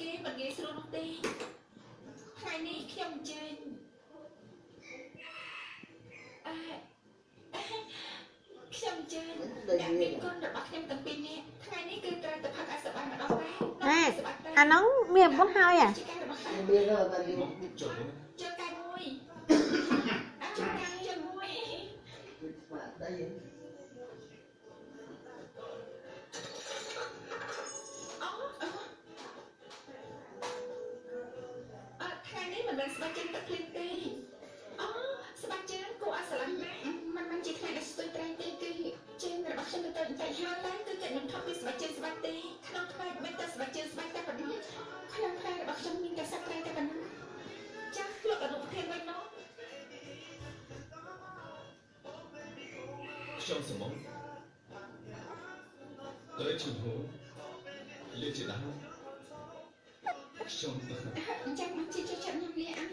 ទេមិនងាយស្រួលនោះទេថ្ងៃនេះខ្ញុំអញ្ជើញអឺខ្ញុំអញ្ជើញអ្នកមានគុណរបស់ខ្ញុំទាំងពីរនាក់ថ្ងៃនេះគឺត្រូវទៅផឹកអាសបាម្ដងដែរអាសបាតែអាហ្នឹងមានប្រពន្ធហើយអាជាការរបស់ខ្ញុំមានហើយបាទយូរចុះជើងកាយមួយអាចជើងកាយជើងមួយស្មាតដៃអូ មិនមែនស្បែកជើងទឹកភ្លៀងទេអូស្បែកជើងគួរឲ្យស្រឡាញ់ណាស់มันមិនជាថ្ងៃដែលស្ទួយត្រែងទេគឺជើងរបស់ខ្ញុំទៅទៅតែហើយឡើងគឺគេមិនថប់ពីស្បែកជើងស្បែកទេក្នុងផ្នែកមិនតែស្បែកជើងស្បែកតែប៉ុណ្ណោះក្នុងផ្នែករបស់ខ្ញុំមានតែសាច់ត្រែងតែប៉ុណ្ណោះចាស់លោកអនុប្រធានវិញនោះខ្ញុំសមងត្រូវឈឺហូលេជាដើម ខ្ញុំអញ្ចឹងមកជាជួយចិត្តខ្ញុំលាអានខ្លាំងណាស់